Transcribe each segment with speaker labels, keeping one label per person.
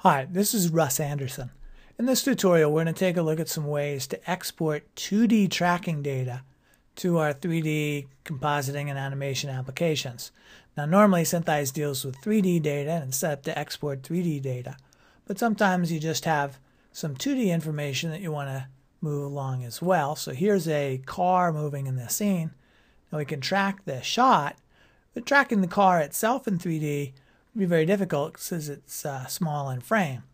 Speaker 1: Hi, this is Russ Anderson. In this tutorial, we're going to take a look at some ways to export 2D tracking data to our 3D compositing and animation applications. Now, normally SynthEyes deals with 3D data and set up to export 3D data, but sometimes you just have some 2D information that you want to move along as well. So here's a car moving in the scene. Now we can track the shot, but tracking the car itself in 3D would be very difficult since it's uh, small in frame.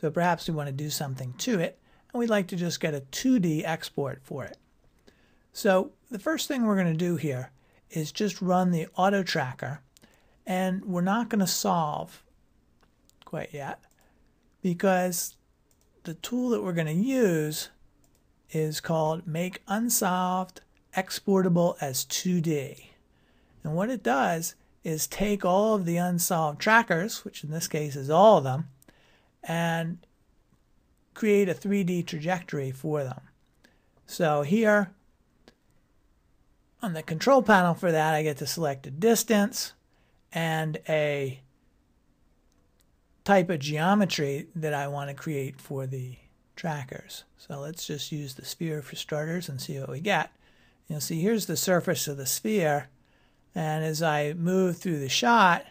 Speaker 1: So perhaps we want to do something to it, and we'd like to just get a 2D export for it. So the first thing we're going to do here is just run the auto tracker, and we're not going to solve quite yet because the tool that we're going to use is called Make Unsolved Exportable as 2D. And what it does is take all of the unsolved trackers, which in this case is all of them, and create a 3D trajectory for them. So here on the control panel for that, I get to select a distance and a type of geometry that I want to create for the trackers. So let's just use the sphere for starters and see what we get. You'll see here's the surface of the sphere and as I move through the shot,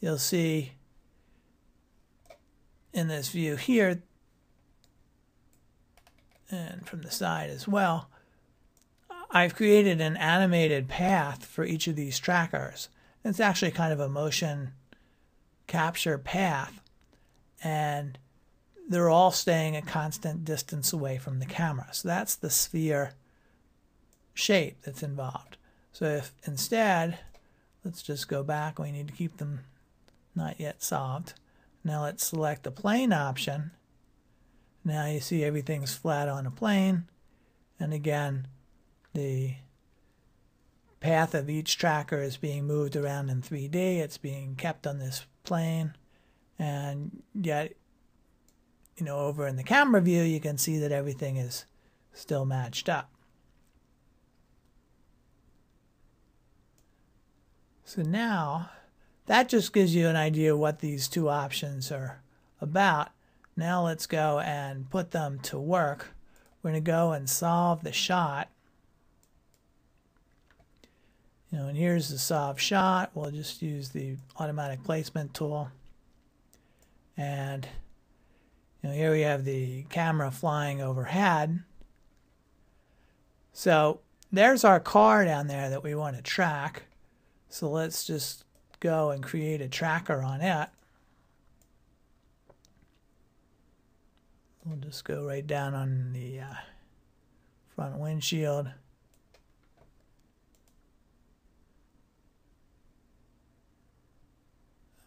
Speaker 1: you'll see in this view here, and from the side as well, I've created an animated path for each of these trackers. It's actually kind of a motion capture path, and they're all staying a constant distance away from the camera. So that's the sphere shape that's involved. So if instead, let's just go back, we need to keep them not yet solved. Now let's select the plane option. Now you see everything's flat on a plane. And again, the path of each tracker is being moved around in 3D. It's being kept on this plane. And yet, you know, over in the camera view, you can see that everything is still matched up. So now that just gives you an idea what these two options are about. Now let's go and put them to work. We're going to go and solve the shot. You know, and here's the solve shot. We'll just use the automatic placement tool. And you know, here we have the camera flying overhead. So there's our car down there that we want to track. So let's just go and create a tracker on it. We'll just go right down on the uh, front windshield.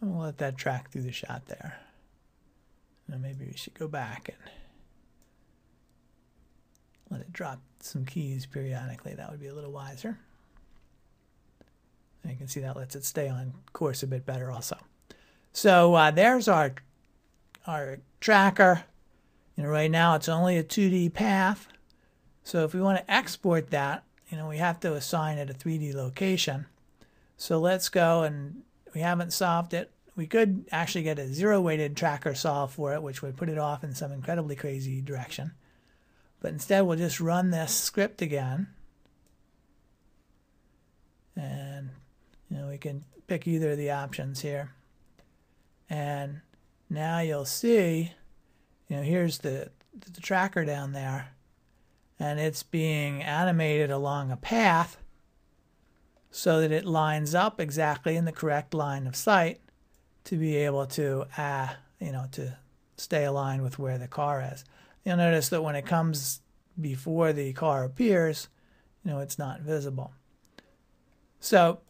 Speaker 1: And we'll let that track through the shot there. And maybe we should go back and let it drop some keys periodically. That would be a little wiser. You can see that lets it stay on course a bit better also. So uh, there's our, our tracker. You know, right now it's only a 2D path. So if we want to export that, you know, we have to assign it a 3D location. So let's go and we haven't solved it. We could actually get a zero weighted tracker solve for it, which would put it off in some incredibly crazy direction. But instead, we'll just run this script again. And can pick either of the options here. And now you'll see, you know, here's the, the tracker down there. And it's being animated along a path so that it lines up exactly in the correct line of sight to be able to, uh, you know, to stay aligned with where the car is. You'll notice that when it comes before the car appears, you know, it's not visible. So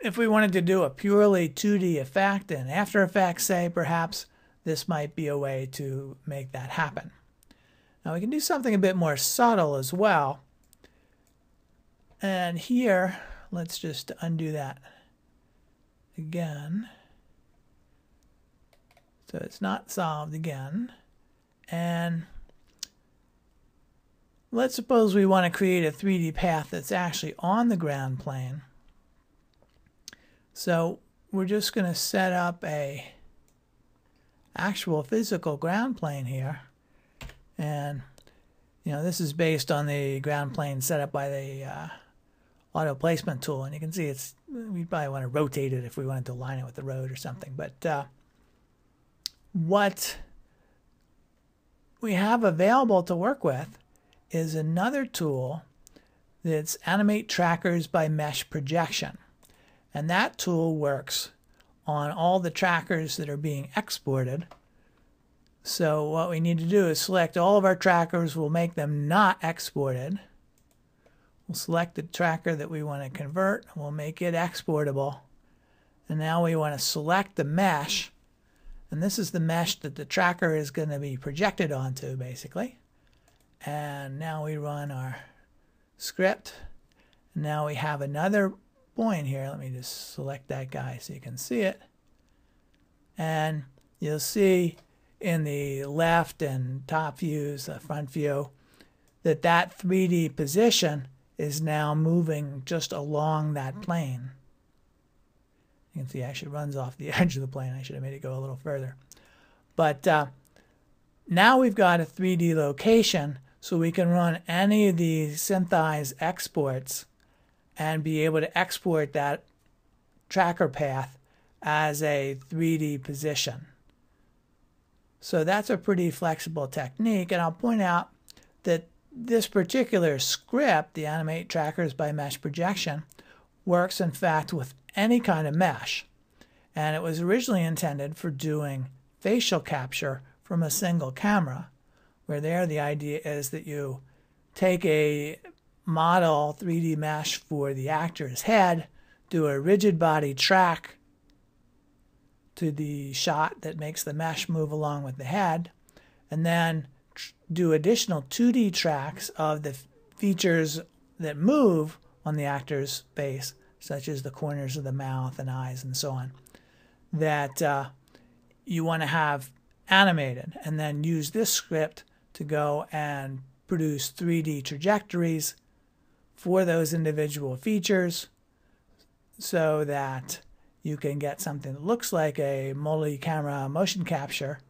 Speaker 1: if we wanted to do a purely 2D effect in After Effects, say, perhaps this might be a way to make that happen. Now we can do something a bit more subtle as well. And here, let's just undo that again. So it's not solved again. And let's suppose we want to create a 3D path that's actually on the ground plane. So we're just going to set up a actual physical ground plane here. And, you know, this is based on the ground plane set up by the uh, auto placement tool. And you can see it's, we probably want to rotate it if we wanted to align it with the road or something. But uh, what we have available to work with is another tool that's Animate Trackers by Mesh Projection. And that tool works on all the trackers that are being exported. So what we need to do is select all of our trackers. We'll make them not exported. We'll select the tracker that we want to convert. We'll make it exportable. And now we want to select the mesh. And this is the mesh that the tracker is going to be projected onto, basically. And now we run our script. And now we have another point here. Let me just select that guy so you can see it. And you'll see in the left and top views, the front view, that that 3D position is now moving just along that plane. You can see it actually runs off the edge of the plane. I should have made it go a little further. But uh, now we've got a 3D location so we can run any of these SynthEyes exports and be able to export that tracker path as a 3D position. So that's a pretty flexible technique. And I'll point out that this particular script, the Animate Trackers by Mesh Projection, works in fact with any kind of mesh. And it was originally intended for doing facial capture from a single camera where there the idea is that you take a model 3D mesh for the actor's head, do a rigid body track to the shot that makes the mesh move along with the head, and then do additional 2D tracks of the features that move on the actor's face, such as the corners of the mouth and eyes and so on, that uh, you want to have animated, and then use this script to go and produce 3D trajectories for those individual features so that you can get something that looks like a multi-camera motion capture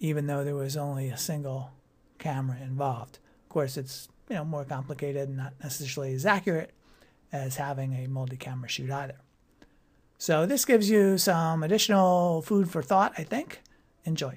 Speaker 1: even though there was only a single camera involved. Of course, it's you know more complicated and not necessarily as accurate as having a multi-camera shoot either. So this gives you some additional food for thought, I think. Enjoy.